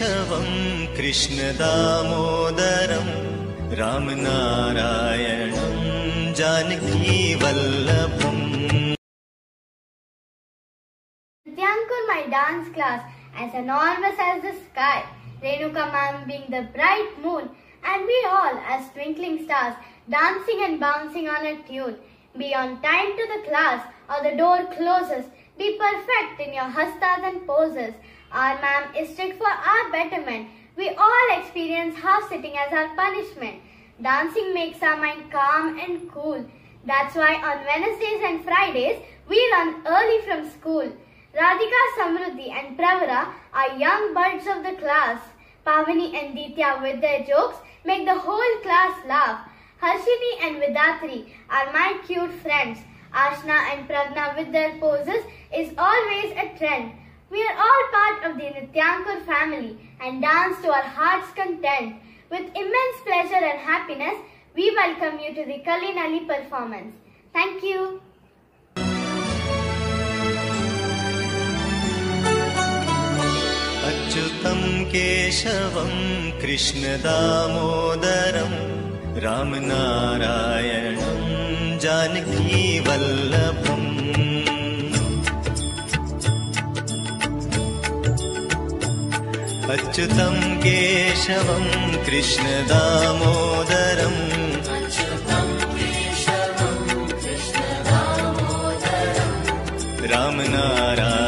केशवं कृष्णदामोदरं रामनारायणं जानकीवल्लभम् my dance class, as enormous as the sky, Renuka ma'am being the bright moon, and we all as twinkling stars, dancing and bouncing on a tune. Be on time to the class or the door closes. Be perfect in your hastas and poses. Our ma'am is strict for our betterment. We all experience house sitting as our punishment. Dancing makes our mind calm and cool. That's why on Wednesdays and Fridays, we run early from school. Radhika, Samruddhi and Pravara are young buds of the class. Pavani and Ditya with their jokes make the whole class laugh. Harshini and Vidatri are my cute friends. Ashna and Pragna with their poses is always a trend. We are all part of the Nrityaankur family and dance to our heart's content. With immense pleasure and happiness, we welcome you to the Kalinali performance. Thank you. अच्युतं केशवं कृष्णदामोदरं रामनारायणम् जानकी वल्लभम्। अच्युतं केशवं कृष्णदामोदरम्। रामनारायणं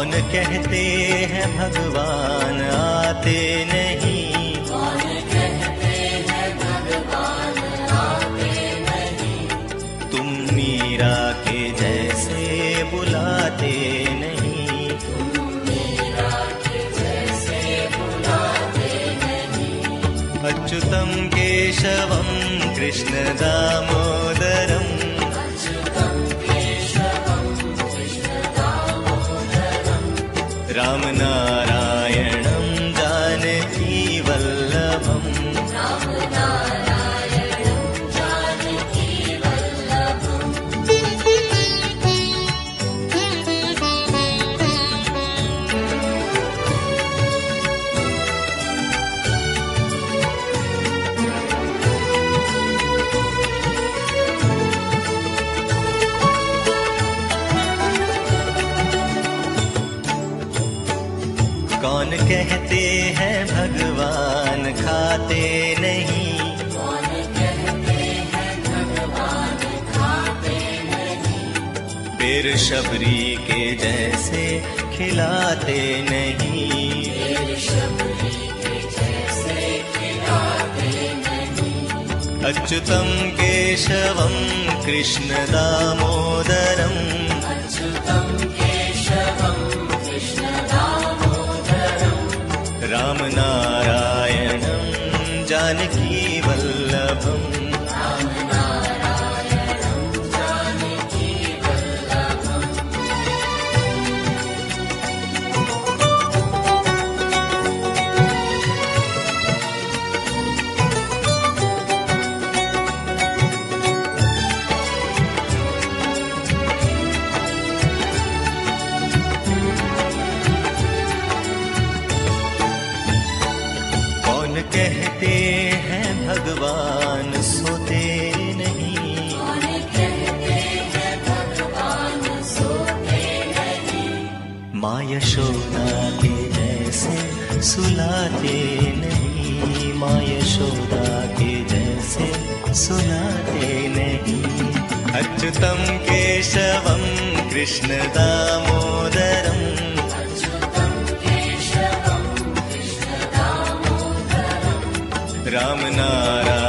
कौन कहते हैं भगवान? आते नहीं। कौन कहते हैं भगवान? आते नहीं। तुम मीरा के जैसे बुलाते नहीं। तुम मीरा के जैसे बुलाते नहीं। अच्युतम केशवम कृष्ण दामोदरम। कौन कहते हैं भगवान? खाते नहीं। बेर शबरी के जैसे खिलाते नहीं। अच्युतं केशवं कृष्णदामोदरम् रामनाय सोते नहीं। माँ यशोदा के जैसे सुलाते नहीं। माँ यशोदा के जैसे सुलाते नहीं। अच्युतं केशवं कृष्णदामोदरम् रामनारायणं